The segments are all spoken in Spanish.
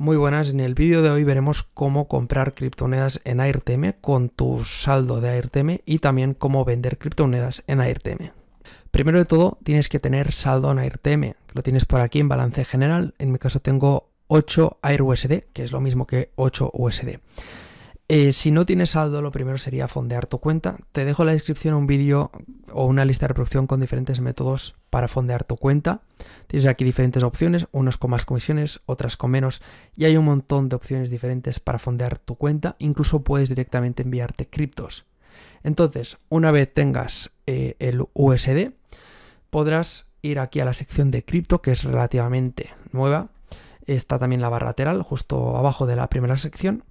Muy buenas, en el vídeo de hoy veremos cómo comprar criptomonedas en AirTM con tu saldo de AirTM y también cómo vender criptomonedas en AirTM. Primero de todo, tienes que tener saldo en AirTM, lo tienes por aquí en balance general, en mi caso tengo 8 AirUSD, que es lo mismo que 8 USD. Eh, si no tienes saldo, lo primero sería fondear tu cuenta. Te dejo en la descripción un vídeo o una lista de reproducción con diferentes métodos para fondear tu cuenta. Tienes aquí diferentes opciones, unos con más comisiones, otras con menos, y hay un montón de opciones diferentes para fondear tu cuenta. Incluso puedes directamente enviarte criptos. Entonces, una vez tengas eh, el USD, podrás ir aquí a la sección de cripto, que es relativamente nueva. Está también la barra lateral, justo abajo de la primera sección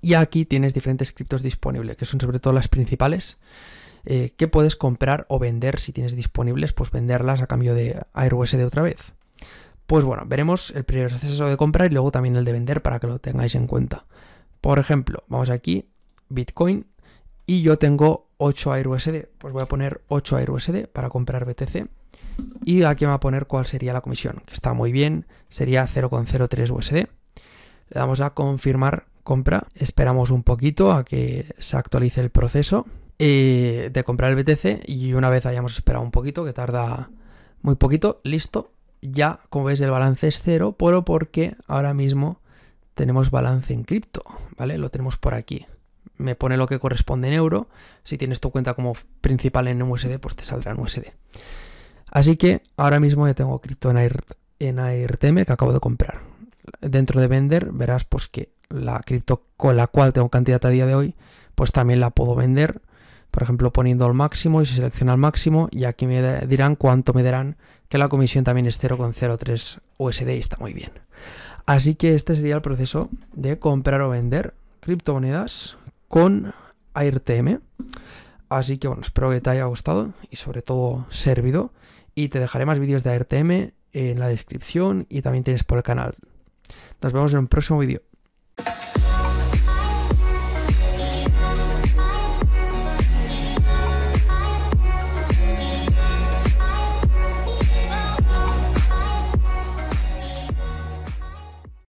y aquí tienes diferentes criptos disponibles, que son sobre todo las principales, eh, que puedes comprar o vender si tienes disponibles, pues venderlas a cambio de AirUSD otra vez. Pues bueno, veremos el primer proceso de compra y luego también el de vender para que lo tengáis en cuenta. Por ejemplo, vamos aquí, Bitcoin, y yo tengo 8 AirUSD, pues voy a poner 8 AirUSD para comprar BTC. Y aquí me va a poner cuál sería la comisión, que está muy bien, sería 0,03 USD. Le damos a confirmar compra. Esperamos un poquito a que se actualice el proceso eh, de comprar el BTC y una vez hayamos esperado un poquito, que tarda muy poquito, listo. Ya, como veis, el balance es cero, pero porque ahora mismo tenemos balance en cripto, ¿vale? Lo tenemos por aquí. Me pone lo que corresponde en euro. Si tienes tu cuenta como principal en USD, pues te saldrá en USD. Así que ahora mismo ya tengo cripto en, Air, en AirTM que acabo de comprar. Dentro de vender verás pues que la cripto con la cual tengo cantidad a día de hoy, pues también la puedo vender, por ejemplo poniendo al máximo y se selecciona al máximo y aquí me dirán cuánto me darán, que la comisión también es 0,03 USD y está muy bien. Así que este sería el proceso de comprar o vender criptomonedas con AirTM. Así que bueno, espero que te haya gustado y sobre todo servido. Y te dejaré más vídeos de AirTM en la descripción y también tienes por el canal. Nos vemos en un próximo vídeo.